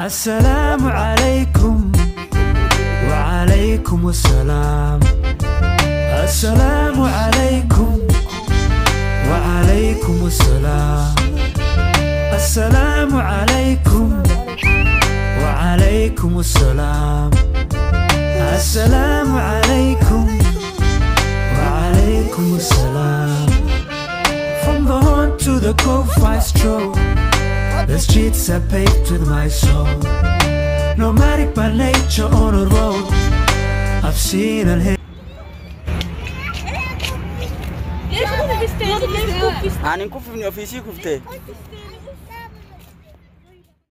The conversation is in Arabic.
السلام عليكم وعليكم السلام. السلام عليكم وعليكم السلام. السلام عليكم وعليكم السلام. السلام عليكم وعليكم السلام. From the horn to the I stroll The streets are paved with my soul. Nomadic by nature on a road I've seen and heard. Aanin ah, ku fufni ofiisii kuftee